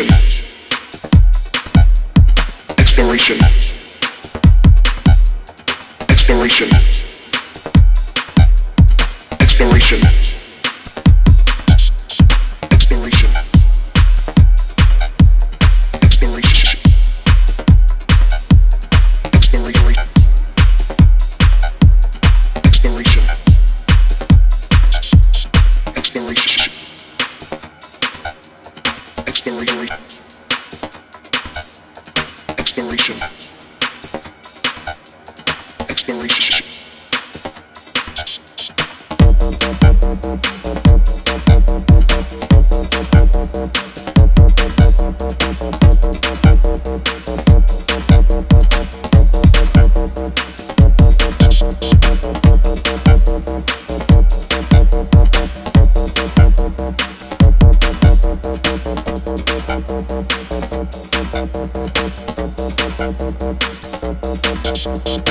Exploration. Exploration. Exploration. Exploration. information. Thank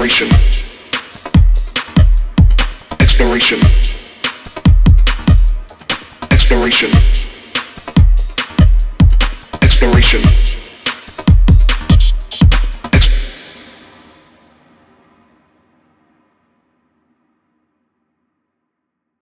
Exploration. Exploration. Exploration. Exploration.